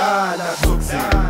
vieți se jalel Dala,